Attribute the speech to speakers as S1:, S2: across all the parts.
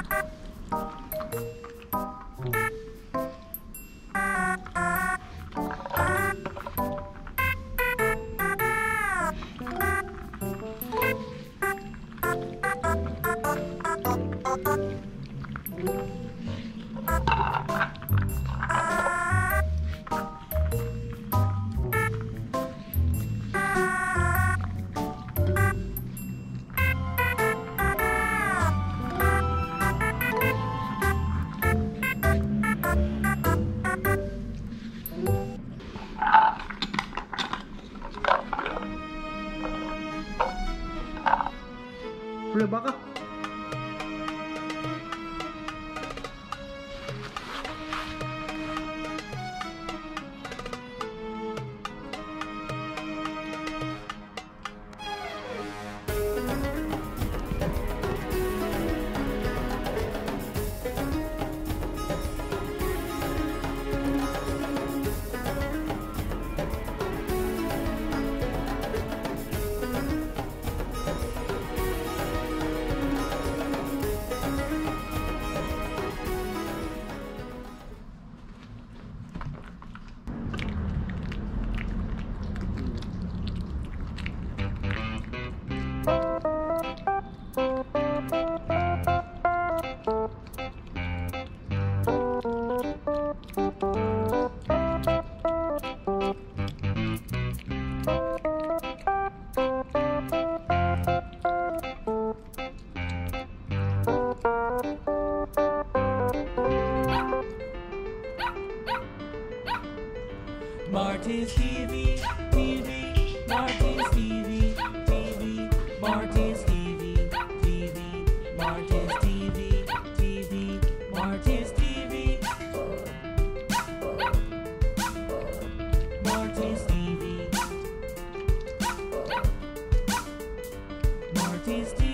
S1: Thank. Flubaka
S2: Marty's TV, TV, Marty's TV, TV, Marty's TV, TV, Marty's TV, TV, Marty's TV, Marty's TV, Marty's TV,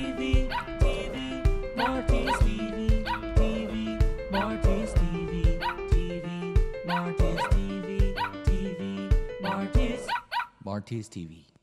S3: Marty's TV.